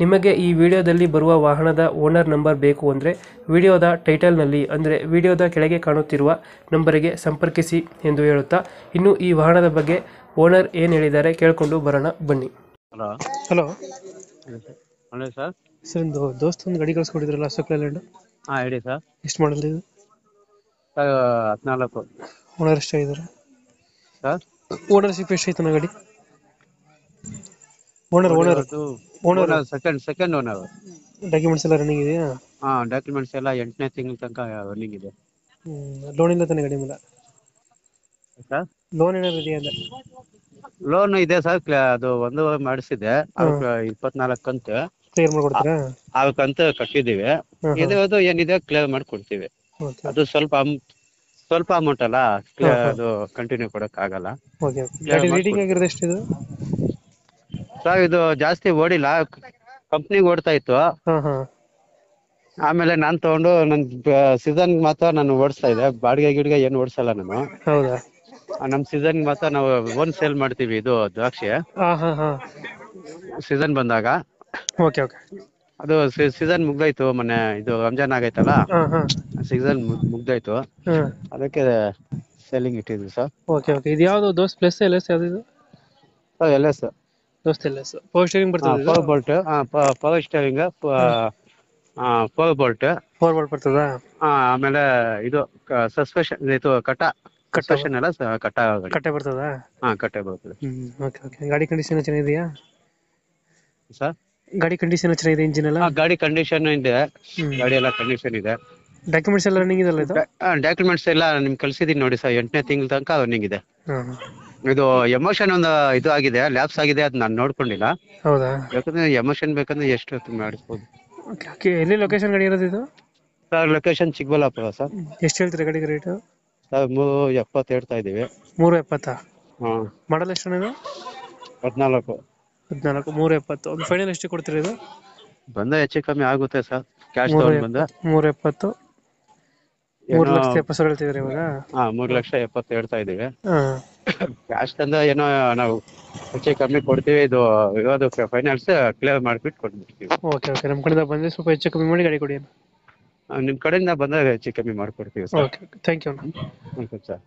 ನಿಮಗೆ ಈ ವಿಡಿಯೋದಲ್ಲಿ ಬರುವ ವಾಹನದ ಓನರ್ ನಂಬರ್ ಬೇಕು ಅಂದರೆ ವಿಡಿಯೋದ ಟೈಟಲ್ನಲ್ಲಿ ಅಂದರೆ ವಿಡಿಯೋದ ಕೆಳಗೆ ಕಾಣುತ್ತಿರುವ ನಂಬರಿಗೆ ಸಂಪರ್ಕಿಸಿ ಎಂದು ಹೇಳುತ್ತಾ ಇನ್ನು ಈ ವಾಹನದ ಬಗ್ಗೆ ಓನರ್ ಏನು ಹೇಳಿದ್ದಾರೆ ಕೇಳಿಕೊಂಡು ಬರೋಣ ಬನ್ನಿ. Hello. Hello. Hello sir. Sir. ಒಂದು ದೋಸ್ತ ಒಂದು ಗಾಡಿ ಕಳ್ಸ್ಕೊಟ್ಟಿದ್ರಲ್ಲ ಅಶೋಕ್ ಲೇಲ್ಯಾಂಡ್? ಹಾಂ ಹೇಳಿ ಸರ್. ಎಷ್ಟು ಮಾಡಲ್ ಇದು? ಸರ್ ಹದಿನಾಲ್ಕು. ಓನರ್ ಎಷ್ಟಾಗಿದ್ದಾರೆ? ಸರ್. ಓನರ್ಶಿಪ್ ಎಷ್ಟೈತೆ ಗಾಡಿ? Owner owner. Owner second second owner documents ಎಲ್ಲ ರನ್ನಿಂಗ್ ಇದೆಯಾ? ಹಾ ಡಾಕ್ಯುಮೆಂಟ್ಸ್ ಎಲ್ಲ ಎಂಟನೇ ತಿಂಗಳ ತನಕ ರನ್ನಿಂಗ್ ಇದೆ. ಲೋನ್ ಇಲ್ಲ ತಾನೆ ಗಾಡಿ ಮೇಲೆ? ಸರ್ ಲೋನ್ ಏನಾದ್ರು ಇದೆಯಾ ಅಂತ ಲೋನ್ ಇದೆ ಸರ್ ಅದು ಒಂದು ಮಾಡಿಸಿದೆ ಇಪ್ಪತ್ನಾಲ್ಕು ಕಂತು ಕ್ಲಿಯರ್ ಮಾಡ್ಕೊಡ್ತೀರಾ? ಆ ಕಂತು ಕಟ್ಟಿದೀವಿ ಇದು ಅದು ಏನಿದೆ ಕ್ಲಿಯರ್ ಮಾಡ್ಕೊಡ್ತೀವಿ. ಅದು ಸ್ವಲ್ಪ ಸ್ವಲ್ಪ ಅಮೌಂಟ್ ಅಲ್ಲ. ಅದು ಕಂಟಿನ್ಯೂ ಕೊಡಕ್ ಆಗಲ್ಲ ರೀಡಿಂಗ್ ಆಗಿರೋದು ಎಷ್ಟಿದೆ? ಸರ್ ಇದು ಜಾಸ್ತಿ ಓಡಿಲ್ಲ. ಕಂಪ್ನಿಗೆ ಓಡ್ತಾ ಇತ್ತು. ಹಾಂ ಹಾಂ. ಆಮೇಲೆ ನಾನ್ ತಗೊಂಡು ನನ್ ಸೀಸನ್ ಮಾತ್ರ ನಾನು ಓಡಿಸ್ತಾ ಇದ್ದೆ. ಬಾಡಿಗೆ ಗಿಡಿಗೆ ಏನು ಓಡಿಸಲ್ಲ ನಾನು. ಹೌದಾ? ನಮ್ ಸೀಸನ್ ಮಾತ್ರ ನಾವು ಓನ್ ಸೇಲ್ ಮಾಡ್ತೀವಿ ಇದು ದ್ರಾಕ್ಷಿ. ಹಾಂ ಹಾಂ ಹಾಂ. ಸೀಸನ್ ಬಂದಾಗ. Okay okay. ಅದು ಸೀಸನ್ ಮುಗ್ದೋಯ್ತು ಮೊನ್ನೆ ಇದು ರಂಜಾನ್ ಆಗೈತಲ್ಲ. ಹಾಂ ಹಾಂ. ಸೀಸನ್ ಮುಗ್ದಾಯ್ತು. ಹಾಂ. ಅದಕ್ಕೆ ಸೇಲಿಂಗ್ ಇಟ್ಟಿದ್ವಿ ಸರ್. Okay okay. ಇದು ಯಾವುದು ದೋಸ್ತ್ ಪ್ಲಸ್ ಎಲ್ ಎಸ್ ಯಾವುದು ಇದು? ಸರ್ ಎಲ್ ಎಸ್ ದೋಸ್ತ್ ಸರ್ ಪವರ್ ಸ್ಟೇರಿಂಗ್ ಬರ್ತದೆ power bolt power steering four bolt four bolt ಬರ್ತದಾ? ಆಮೇಲೆ ಇದು ಸಸ್ಪೆಷನ್ ಇದು ಕಟ ಕಟ್ಟ. ಸಸ್ಪೆಷನ್ ಎಲ್ಲ ಸ- ಕಟ ಕಟ್ಟೆ ಬರ್ತದಾ? ಹಾ ಕಟ್ಟೆ ಬರ್ತದೆ. ಓಕೆ ಓಕೆ ಗಾಡಿ ಕಂಡೀಷನ್ ಚೆನ್ನಾಗಿದೆಯಾ? ಸರ್ ಗಾಡಿ ಕಂಡೀಷನ್ ಚೆನ್ನಾಗಿದೆ ಇಂಜಿನ್ ಎಲ್ಲ? ಗಾಡಿ ಕಂಡೀಷನ್ ಇದೆ. ಹ್ಮ್. ಗಾಡಿ ಎಲ್ಲ ಕಂಡೀಷನ್ ಇದೆ. ಡಾಕ್ಯುಮೆಂಟ್ಸ್ ಎಲ್ಲ ರನ್ನಿಂಗ್ ಇದಲ್ಲ ಇದು? ಡಾಕ್ಯುಮೆಂಟ್ಸ್ ಎಲ್ಲ ನಿಮ್ಗ್ ಕಳ್ಸಿದೀನಿ ನೋಡಿ ಸರ್. ಎಂಟನೇ ತಿಂಗಳ ತನಕ ರನ್ನಿಂಗ್ ಇದೆ. ಹಾಂ. ಇದು ಎಮೋಷನ್ ಒಂದು ಇದು ಆಗಿದೆ ಲ್ಯಾಬ್ಸ್ ಆಗಿದೆ ಅದ್ ನಾನು ನೋಡ್ಕೊಂಡಿಲ್ಲ. ಹೌದಾ? ಯಾಕಂದ್ರೆ ಎಮೋಷನ್ ಬೇಕಂದ್ರೆ ಎಷ್ಟು ಹೊತ್ತು ಮಾಡಿಸ್ಬೋದು. ಓಕೆ ಓಕೆ ಎಲ್ಲಿ ಲೊಕೇಶನ್ ಗಡಿ ಇರೋದು ಇದು? Sir location Chikkaballapur sir. ಎಷ್ಟು ಹೇಳ್ತೀರಾ ಗಾಡಿಗೆ ರೇಟು ಸರ್ ಮೂರು ಎಪ್ಪತ್ತು ಹೇಳ್ತಾ ಇದೀವಿ ಮೂರು ಎಪ್ಪತ್ತಾ? ಹಾ. ಮಾಡಲ್ ಎಷ್ಟು ಇದು? ಹದಿನಾಲ್ಕು. ಹದಿನಾಲ್ಕು ಮೂರು ಎಪ್ಪತ್ತು. ಒಂದು ಫೈನಲ್ ಎಷ್ಟು ಕೊಡ್ತೀರಾ ಇದು? ಬಂದ ಹೆಚ್ಚು ಕಮ್ಮಿ ಆಗುತ್ತೆ ಸರ್. ಕ್ಯಾಶ್ ಮೂರು ತಗೊಂಡ್ ಬಂದ ಮೂರು ಎಪ್ಪತ್ತು. ಮೂರು ಲಕ್ಷ ಎಪ್ಪತ್ತು ಸಾವಿರ ಇವಾಗ? ಹಾ ಮೂರ್ ಲಕ್ಷ ಎಪ್ಪತ್ತು ಹೇಳ್ತಾ ಇದೀವಿ ಹಾಂ. ಕ್ಯಾಶ್ ತಂದ ಏನೋ ನಾವು ಹೆಚ್ಚು ಕಮ್ಮಿ ಕೊಡ್ತೀವಿ ಇದು ಇರೋದು ಫೈನಲ್ಸ್ ಕ್ಲಿಯರ್ ಮಾಡ್ಬಿಟ್ಟು ಕೊಟ್ಬಿಡ್ತೀವಿ. Okay okay. ನಮ್ಮ ಕಡೆಯಿಂದ ಬಂದರೆ ಸ್ವಲ್ಪ ಹೆಚ್ಚು ಕಮ್ಮಿ ಮಾಡಿ ಗಾಡಿ ಕೊಡಿ ಆ, ನಿಮ್ ಕಡೆಯಿಂದ ಬಂದಾಗ ಹೆಚ್ಚು ಕಮ್ಮಿ ಮಾಡ್ಕೊಡ್ತೀವಿ sir. Okay okay. Thank you thank you sir